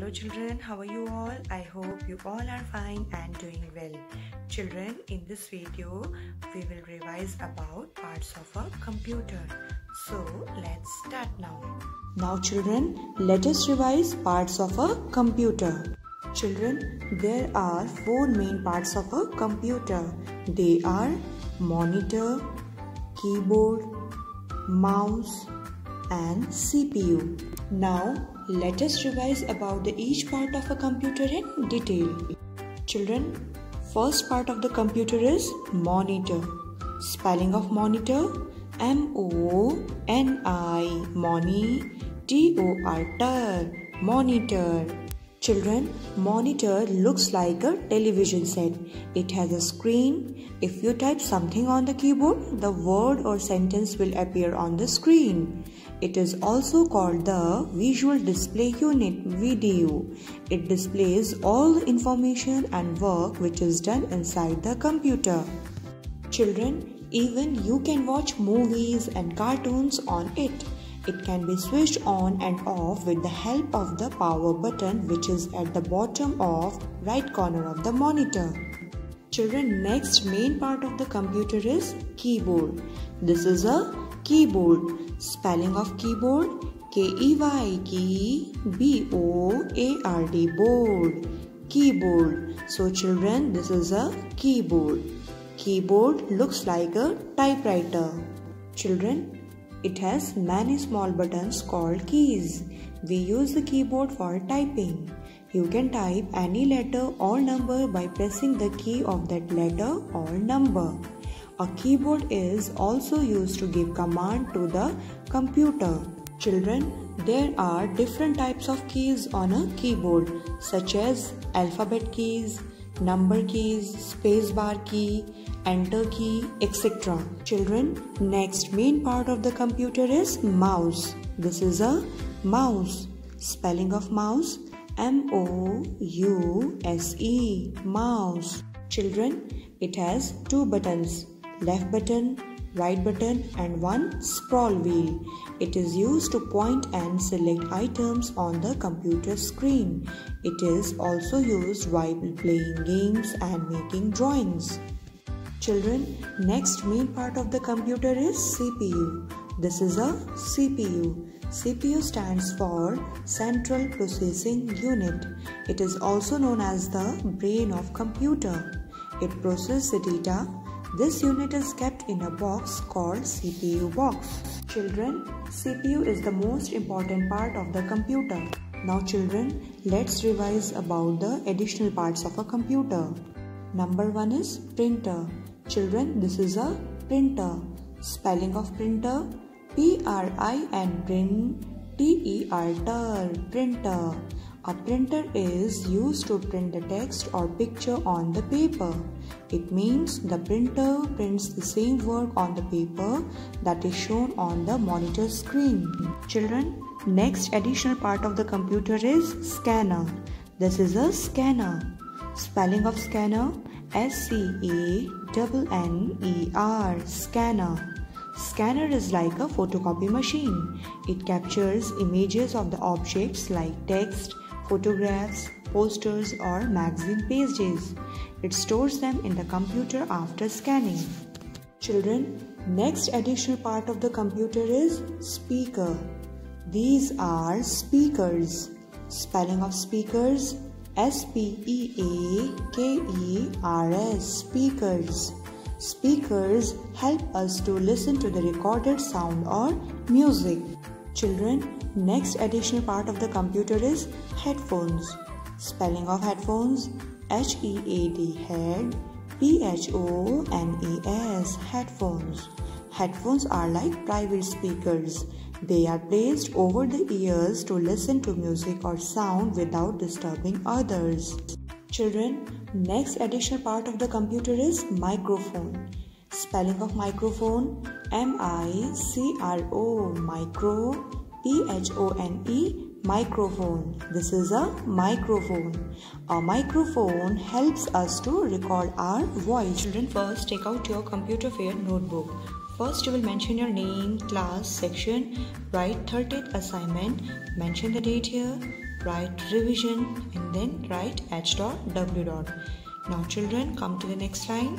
Hello children, how are you all? I hope you all are fine and doing well. Children, in this video, we will revise about parts of a computer. So, let's start now. Now children, let us revise parts of a computer. Children, there are four main parts of a computer. They are monitor, keyboard, mouse and CPU. Now, let us revise about the each part of a computer in detail. Children, first part of the computer is monitor. Spelling of monitor M O N I moni T O R monitor. Children, monitor looks like a television set. It has a screen. If you type something on the keyboard, the word or sentence will appear on the screen. It is also called the Visual Display Unit VDU. It displays all the information and work which is done inside the computer. Children, even you can watch movies and cartoons on it. It can be switched on and off with the help of the power button which is at the bottom of right corner of the monitor. Children, next main part of the computer is keyboard. This is a keyboard. Spelling of keyboard K-E-Y key B-O-A-R-D board keyboard. So children this is a keyboard. Keyboard looks like a typewriter. Children it has many small buttons called keys. We use the keyboard for typing. You can type any letter or number by pressing the key of that letter or number. A keyboard is also used to give command to the computer. Children, there are different types of keys on a keyboard such as alphabet keys, number keys, spacebar key, enter key, etc. Children, next main part of the computer is mouse. This is a mouse. Spelling of mouse M O U S E mouse. Children, it has two buttons left button, right button and one scroll wheel. It is used to point and select items on the computer screen. It is also used while playing games and making drawings. Children, next main part of the computer is CPU. This is a CPU. CPU stands for Central Processing Unit. It is also known as the brain of computer. It processes the data this unit is kept in a box called CPU box. Children, CPU is the most important part of the computer. Now children, let's revise about the additional parts of a computer. Number 1 is printer. Children, this is a printer. Spelling of printer P-R-I-N print T-E-R printer. A printer is used to print the text or picture on the paper. It means the printer prints the same work on the paper that is shown on the monitor screen. Children, next additional part of the computer is scanner. This is a scanner. Spelling of scanner S-C-A-N-N-E-R scanner. Scanner is like a photocopy machine. It captures images of the objects like text, photographs, posters or magazine pages. It stores them in the computer after scanning. Children, next additional part of the computer is speaker. These are speakers. Spelling of speakers S P E A K E R S speakers. Speakers help us to listen to the recorded sound or music. Children, next additional part of the computer is headphones. Spelling of headphones H E A D head P H O N E S headphones. Headphones are like private speakers. They are placed over the ears to listen to music or sound without disturbing others. Children, next additional part of the computer is microphone. Spelling of microphone M I C R O micro P H O N E Microphone. This is a microphone. A microphone helps us to record our voice. Children, first take out your computer fair notebook. First, you will mention your name, class, section, write 30th assignment, mention the date here, write revision and then write h dot w dot now children come to the next line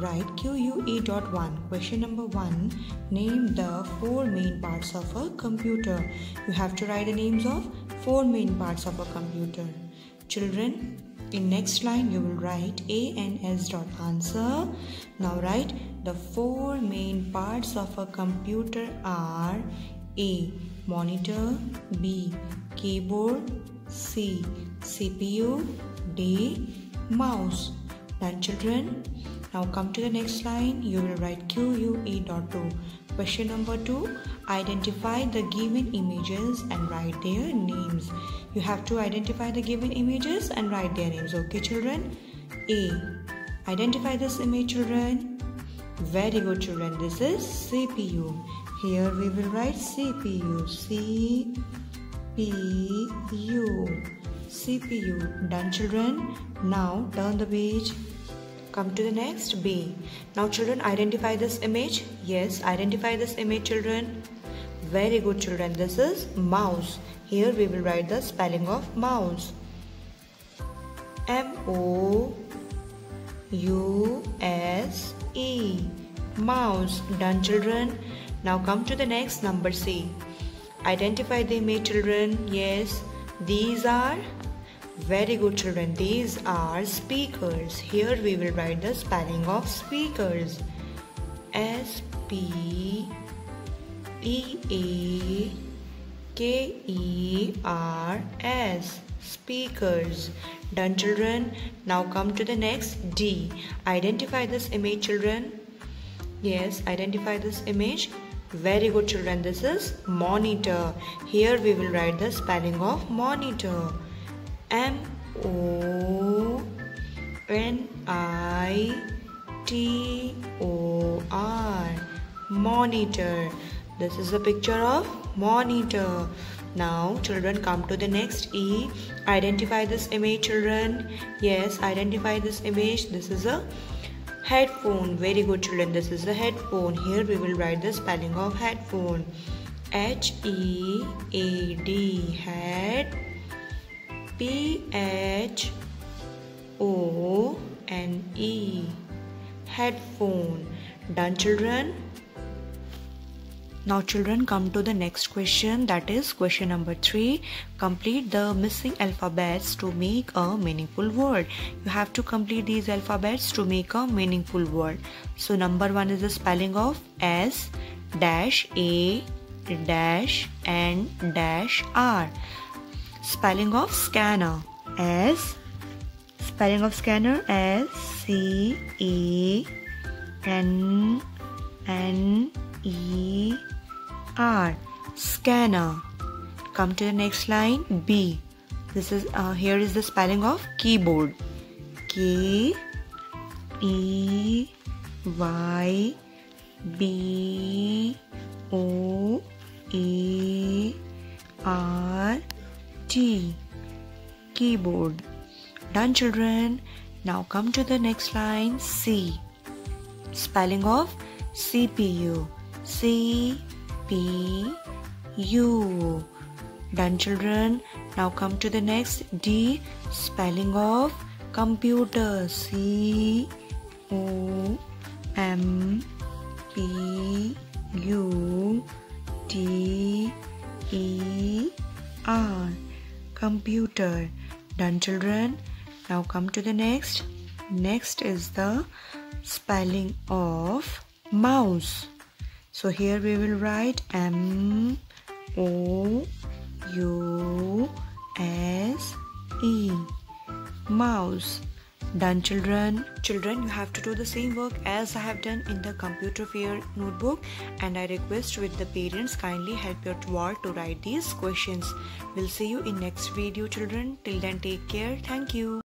write QUE dot 1 question number 1 name the four main parts of a computer. You have to write the names of four main parts of a computer. Children in next line you will write a and s dot answer. Now write the four main parts of a computer are a monitor b keyboard c cpu d mouse. Now children now come to the next line. You will write que dot 2 question number 2 identify the given images and write their names. You have to identify the given images and write their names okay children? A. Identify this image children. Very good children. This is cpu here we will write cpu c p u. Cpu done children. Now turn the page come to the next b. Now children identify this image. Yes identify this image children. Very good children. This is mouse. Here we will write the spelling of mouse. M O U S E. Mouse. Done children. Now come to the next number C. Identify the image children. Yes these are very good children. These are speakers. Here we will write the spelling of speakers. S P E A K E R S. Speakers. Done children. Now come to the next D. Identify this image children. Yes identify this image. Very good children. This is monitor. Here we will write the spelling of monitor M O N I T O R. Monitor. This is a picture of monitor. Now children come to the next e. Identify this image children. Yes identify this image. This is a headphone. Very good children. This is a headphone. Here we will write the spelling of headphone. H e a d. Head p h o n e headphone done children now children come to the next question that is question number 3. Complete the missing alphabets to make a meaningful word. You have to complete these alphabets to make a meaningful word. So number 1 is the spelling of S dash A dash and dash R. Spelling of scanner S spelling of scanner S C A N N E R. Scanner. Come to the next line. B. This is uh, here is the spelling of keyboard. K E Y B O A R T keyboard. Done children. Now come to the next line C. Spelling of CPU C P U. Done children. Now come to the next D. Spelling of computer. C O M P U T E R computer. Done children. Now come to the next. Next is the spelling of mouse. So here we will write M O U S E. Mouse. Done children. Children you have to do the same work as I have done in the computer fair notebook and I request with the parents kindly help your ward to write these questions. We'll see you in next video children. Till then take care. Thank you.